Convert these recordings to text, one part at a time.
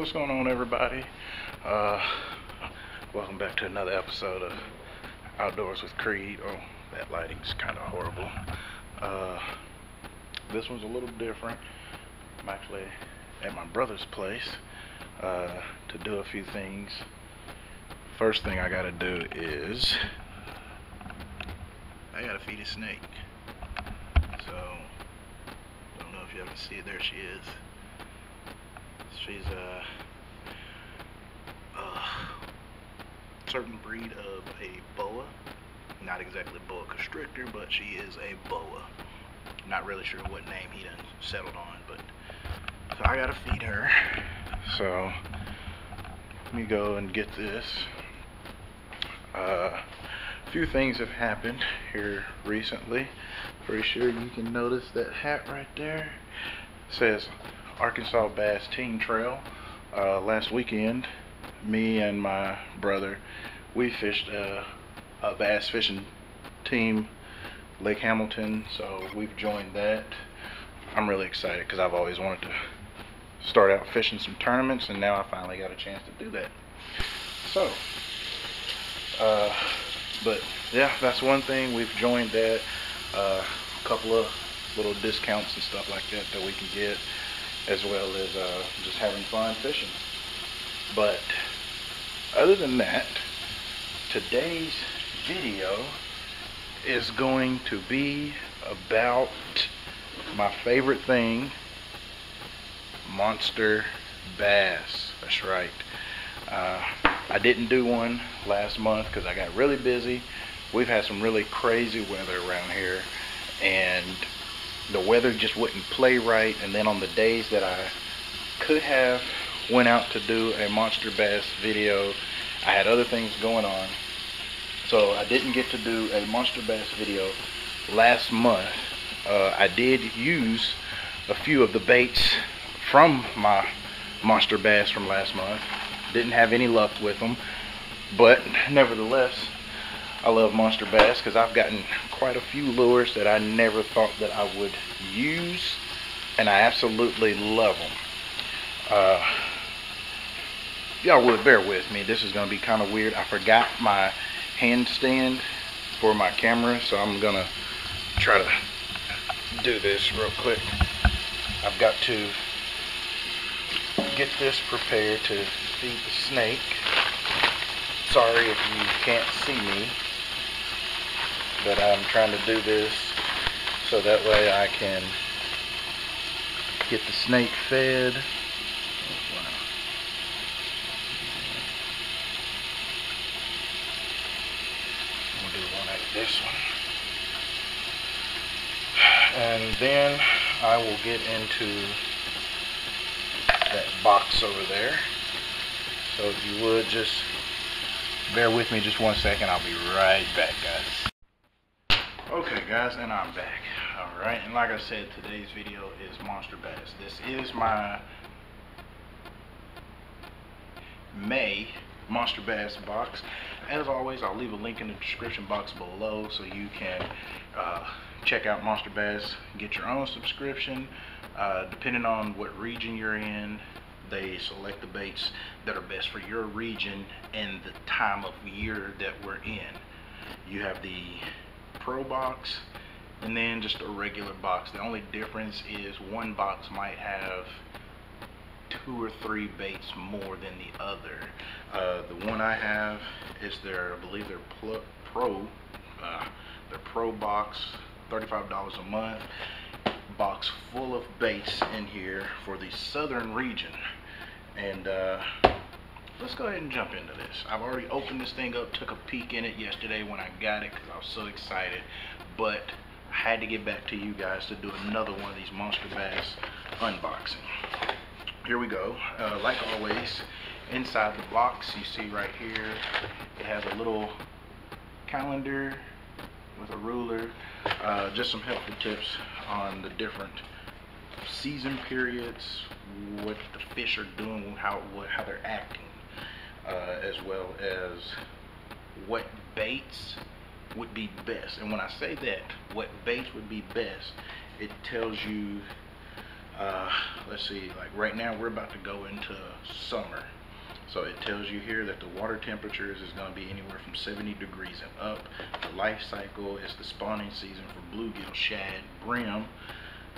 What's going on, everybody? Uh, welcome back to another episode of Outdoors with Creed. Oh, that lighting's kind of horrible. Uh, this one's a little different. I'm actually at my brother's place uh, to do a few things. First thing I gotta do is I gotta feed a snake. So, I don't know if you ever see it. There she is. She's a, a certain breed of a boa. Not exactly boa constrictor, but she is a boa. Not really sure what name he done settled on, but so I gotta feed her. So let me go and get this. Uh, a few things have happened here recently. Pretty sure you can notice that hat right there. It says Arkansas Bass Team Trail. Uh, last weekend, me and my brother, we fished a, a bass fishing team, Lake Hamilton. So we've joined that. I'm really excited because I've always wanted to start out fishing some tournaments, and now I finally got a chance to do that. So, uh, but yeah, that's one thing. We've joined that. Uh, a couple of little discounts and stuff like that that we can get, as well as uh, just having fun fishing. But other than that, today's video is going to be about my favorite thing monster bass. That's right. Uh, I didn't do one last month because I got really busy. We've had some really crazy weather around here and the weather just wouldn't play right. And then on the days that I could have went out to do a monster bass video I had other things going on. So I didn't get to do a monster bass video last month. Uh, I did use a few of the baits from my monster bass from last month. Didn't have any luck with them, but nevertheless, I love monster bass because I've gotten quite a few lures that I never thought that I would use, and I absolutely love them. Uh, y'all would bear with me. This is going to be kind of weird. I forgot my handstand for my camera, so I'm going to try to do this real quick. I've got to get this prepared to feed the snake. Sorry if you can't see me, but I'm trying to do this so that way I can get the snake fed. We'll do one this one. And then I will get into that box over there. So if you would just bear with me just one second, I'll be right back, guys. Okay, guys, and I'm back. All right, and like I said, today's video is Monster Bass. This is my May Monster Bass box. As always, I'll leave a link in the description box below so you can uh, check out Monster Bass, get your own subscription. Uh, depending on what region you're in, they select the baits that are best for your region and the time of year that we're in. You have the Pro box and then just a regular box. The only difference is one box might have two or three baits more than the other. Uh, the one I have is their, I believe their Pro, uh, their Pro box, $35 a month box full of baits in here for the southern region. And uh, let's go ahead and jump into this. I've already opened this thing up, took a peek in it yesterday when I got it because I was so excited. But I had to get back to you guys to do another one of these Monster Bass unboxing. Here we go. Uh, like always, inside the box you see right here, it has a little calendar with a ruler. Uh, just some helpful tips on the different season periods, what the fish are doing, how how they're acting, as well as what baits would be best. And when I say that, what baits would be best, it tells you uh, let's see, like right now we're about to go into summer. So it tells you here that the water temperatures is going to be anywhere from 70 degrees and up. The life cycle is the spawning season for bluegill, shad, brim.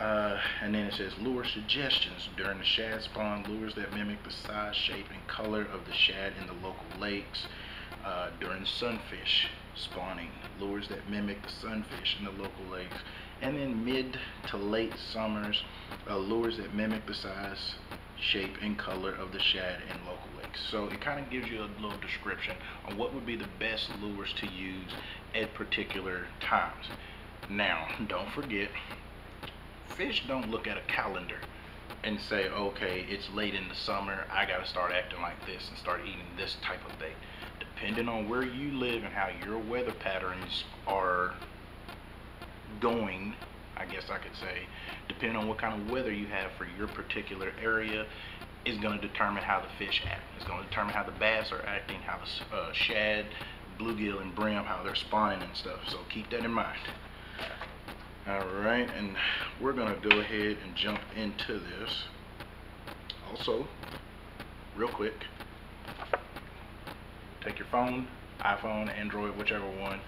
Uh, and then it says lure suggestions during the shad spawn, lures that mimic the size, shape, and color of the shad in the local lakes. Uh, during sunfish spawning, lures that mimic the sunfish in the local lakes. And then mid to late summers, uh, lures that mimic the size, shape, and color of the shad in local lakes. So it kind of gives you a little description on what would be the best lures to use at particular times. Now, don't forget, fish don't look at a calendar and say, okay, it's late in the summer, I gotta start acting like this and start eating this type of bait. Depending on where you live and how your weather patterns are going, I guess I could say, depending on what kind of weather you have for your particular area, is going to determine how the fish act. It's going to determine how the bass are acting, how the uh, shad, bluegill, and brim, how they're spawning and stuff. So keep that in mind. Alright, and we're going to go ahead and jump into this. Also, real quick, take your phone, iPhone, Android, whichever one,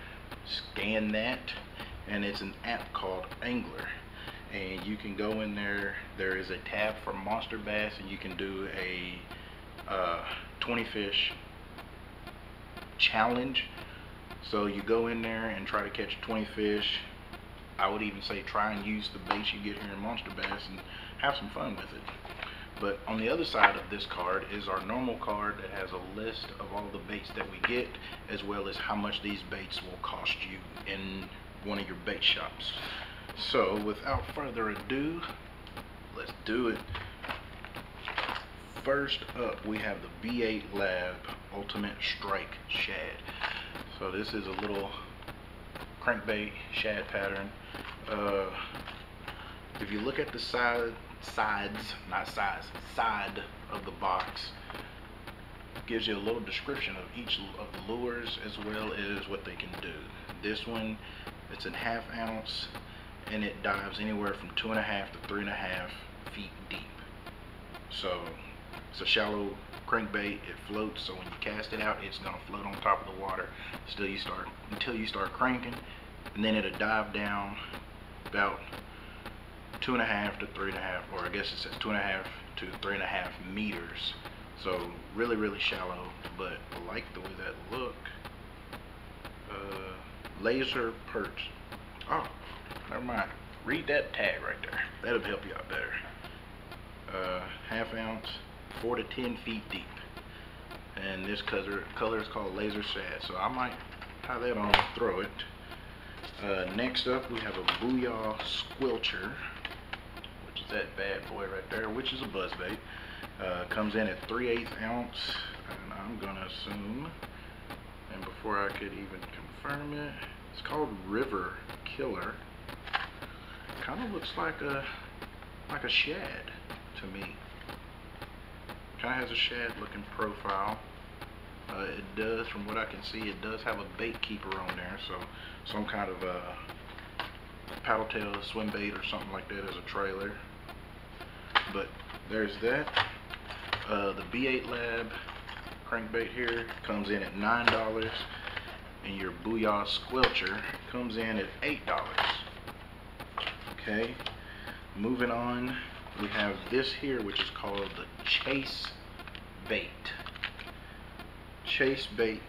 scan that, and it's an app called Angler. And you can go in there, there is a tab for monster bass, and you can do a uh, 20 fish challenge. So you go in there and try to catch 20 fish. I would even say try and use the baits you get here in Monster Bass and have some fun with it. But on the other side of this card is our normal card that has a list of all the baits that we get as well as how much these baits will cost you in one of your bait shops. So without further ado, let's do it. First up we have the B8 Lab Ultimate Strike Shad. So this is a little crankbait shad pattern. Uh, if you look at the side sides, not size, side of the box gives you a little description of each of the lures as well as what they can do. This one, it's in half ounce and it dives anywhere from two and a half to three and a half feet deep. So it's a shallow crankbait. It floats, so when you cast it out, it's gonna float on top of the water Still, you start until you start cranking, and then it'll dive down about two and a half to three and a half, or I guess it says two and a half to three and a half meters. So really, really shallow, but I like the way that look. Uh, laser perch. Oh, never mind. Read that tag right there. That'll help you out better. Uh, half ounce, four to ten feet deep. And this color, color is called laser shad. So I might tie that on throw it. Uh, next up, we have a Booyah Squelcher which is that bad boy right there, which is a buzz bait. Uh, comes in at 3 8 ounce, and I'm gonna assume, and before I could even confirm it, it's called River Killer. Kind of looks like a like a shad to me. Kind of has a shad looking profile. Uh, it does, from what I can see, it does have a bait keeper on there, so some kind of a paddle tail swim bait or something like that as a trailer. But there's that. Uh, the B8 Lab crankbait here comes in at nine dollars and your Booyah Squelcher comes in at eight dollars. Okay moving on we have this here which is called the Chase Bait Chase Bait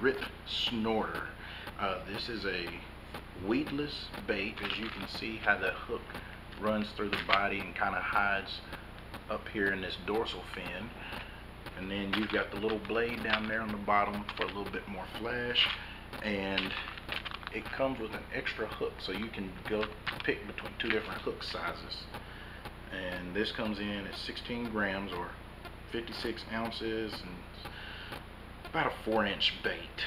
Rip Snorter. Uh, this is a weedless bait. As you can see how the hook runs through the body and kind of hides up here in this dorsal fin. And then you've got the little blade down there on the bottom for a little bit more flash and it comes with an extra hook so you can go pick between two different hook sizes. And this comes in at 16 grams or 56 ounces and about a four inch bait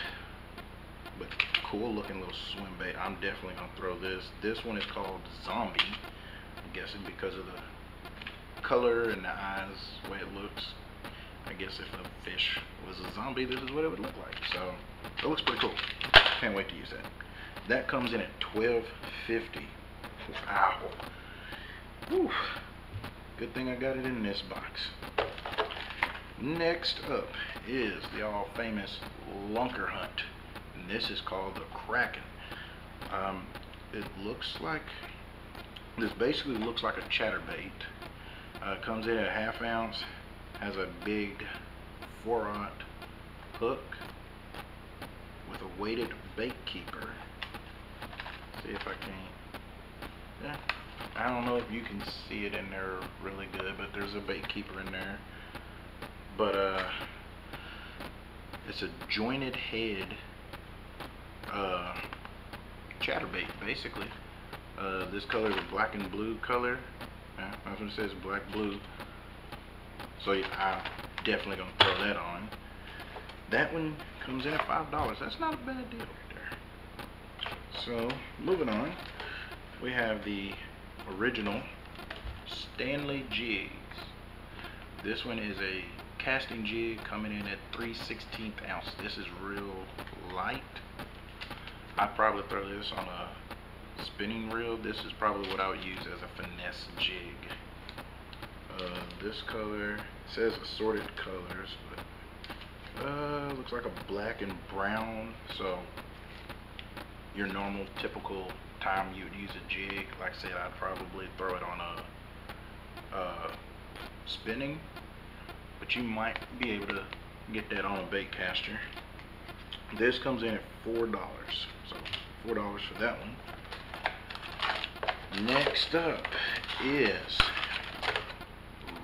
but cool looking little swim bait I'm definitely gonna throw this this one is called zombie I'm guessing because of the color and the eyes, the way it looks. I guess if a fish was a zombie, this is what it would look like. So it looks pretty cool. Can't wait to use that. That comes in at twelve fifty. Wow. Whew. Good thing I got it in this box. Next up is the all famous Lunker Hunt. And this is called the Kraken. Um, it looks like, this basically looks like a chatterbait. Uh, comes in at a half ounce, has a big 4 aught hook with a weighted bait keeper. See if I can. Yeah, I don't know if you can see it in there really good, but there's a bait keeper in there. But uh, it's a jointed head uh, chatterbait, basically. Uh, this color is a black and blue color. Yeah, that's what it says, black blue. So I'm definitely gonna throw that on. That one comes in at five dollars. That's not a bad deal right there. So moving on, we have the original Stanley jigs. This one is a casting jig coming in at 3 16th ounce. This is real light. I'd probably throw this on a spinning reel. This is probably what I would use as a finesse jig. Uh, this color says assorted colors, but uh, looks like a black and brown. So your normal, typical time you would use a jig. Like I said, I'd probably throw it on a uh, spinning, but you might be able to get that on a bait caster. This comes in at four dollars, so four dollars for that one. Next up is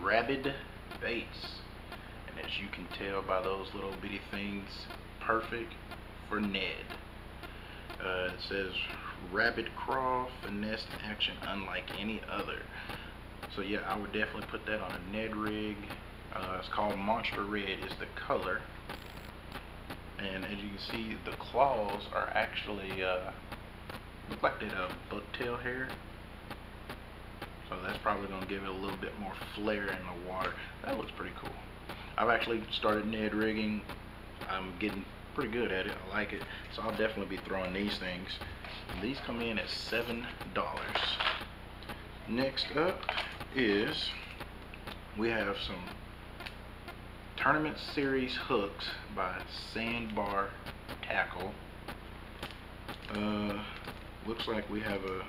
Rabid Baits. And as you can tell by those little bitty things, perfect for Ned. Uh, it says Rabid Craw Finesse Action unlike any other. So yeah, I would definitely put that on a Ned rig. Uh, it's called Monster Red is the color. And as you can see, the claws are actually, uh, look like they have bucktail hair. So that's probably going to give it a little bit more flair in the water. That looks pretty cool. I've actually started Ned rigging. I'm getting pretty good at it. I like it. So I'll definitely be throwing these things. And these come in at $7. Next up is we have some tournament series hooks by Sandbar Tackle. Uh, looks like we have a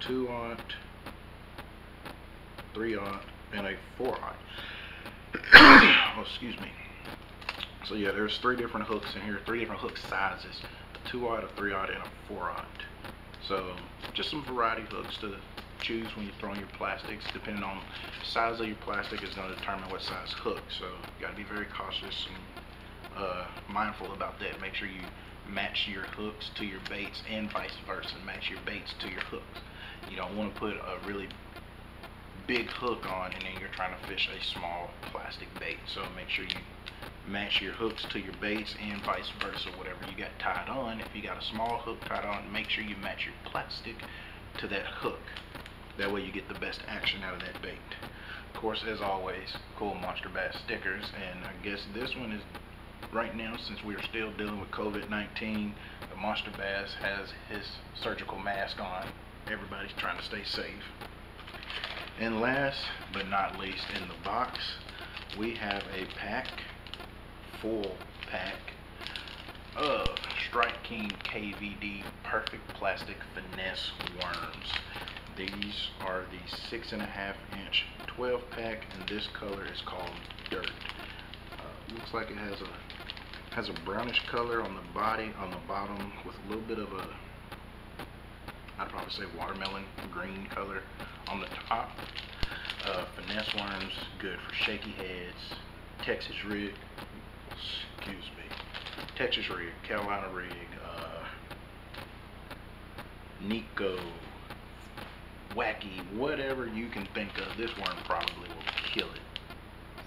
2 aught, 3 aught, and a 4 aught. oh, excuse me. So yeah, there's three different hooks in here, three different hook sizes. A 2 aught, a 3 aught, and a 4 aught. So just some variety hooks to choose when you're throwing your plastics. Depending on the size of your plastic is going to determine what size hook. So you got to be very cautious and uh, mindful about that. Make sure you match your hooks to your baits and vice versa. Match your baits to your hooks. You don't want to put a really big hook on and then you're trying to fish a small plastic bait. So make sure you match your hooks to your baits and vice versa. Whatever you got tied on, if you got a small hook tied on, make sure you match your plastic to that hook. That way you get the best action out of that bait. Of course, as always, cool Monster Bass stickers. And I guess this one is right now, since we are still dealing with COVID-19, the Monster Bass has his surgical mask on everybody's trying to stay safe. And last but not least in the box, we have a pack, full pack of Strike King KVD Perfect Plastic Finesse Worms. These are the six and a half inch 12 pack, and this color is called Dirt. Uh, looks like it has a has a brownish color on the body, on the bottom, with a little bit of a I'd probably say watermelon green color on the top. Uh, finesse worms, good for shaky heads. Texas rig, excuse me, Texas rig, Carolina rig, uh, Neko, wacky, whatever you can think of. This worm probably will kill it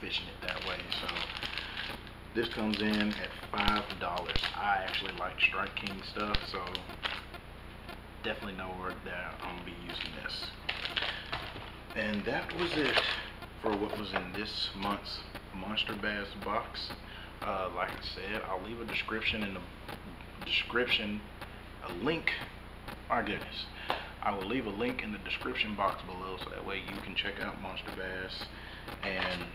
fishing it that way. So this comes in at five dollars. I actually like Strike King stuff, so definitely know where that I'm gonna be using this. And that was it for what was in this month's Monster Bass box. Uh, like I said, I'll leave a description in the description, a link. My goodness, I will leave a link in the description box below so that way you can check out Monster Bass and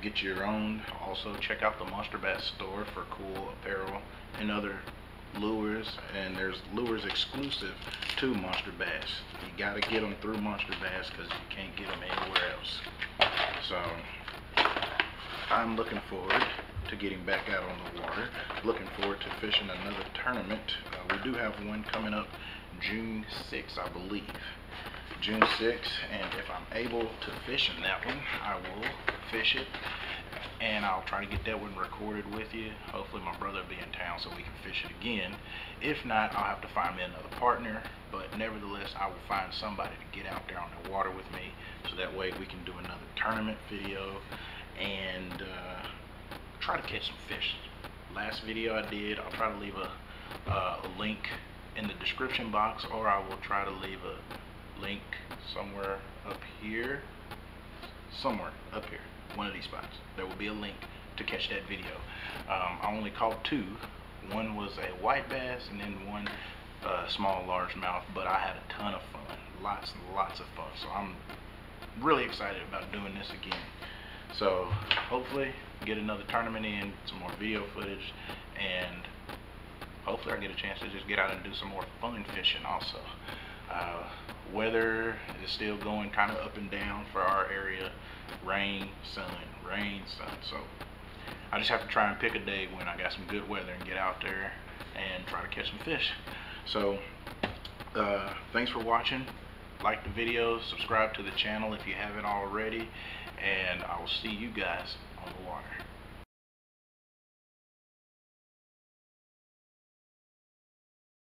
get your own. Also check out the Monster Bass store for cool apparel and other lures and there's lures exclusive to Monster Bass. You gotta get them through Monster Bass because you can't get them anywhere else. So I'm looking forward to getting back out on the water. Looking forward to fishing another tournament. Uh, we do have one coming up June 6th, I believe. June 6th, and if I'm able to fish in that one, I will fish it. And I'll try to get that one recorded with you. Hopefully my brother will be in town so we can fish it again. If not, I'll have to find me another partner. But nevertheless, I will find somebody to get out there on the water with me. So that way we can do another tournament video. And uh, try to catch some fish. Last video I did, I'll try to leave a, uh, a link in the description box or I will try to leave a link somewhere up here. Somewhere up here. One of these spots. There will be a link to catch that video. Um, I only caught two. One was a white bass and then one uh, small largemouth but I had a ton of fun. Lots and lots of fun. So I'm really excited about doing this again. So hopefully get another tournament in some more video footage and hopefully I get a chance to just get out and do some more fun fishing also. Uh, weather is still going kind of up and down for our area. Rain, sun, rain, sun. So I just have to try and pick a day when I got some good weather and get out there and try to catch some fish. So uh, thanks for watching. Like the video, subscribe to the channel if you haven't already, and I will see you guys on the water.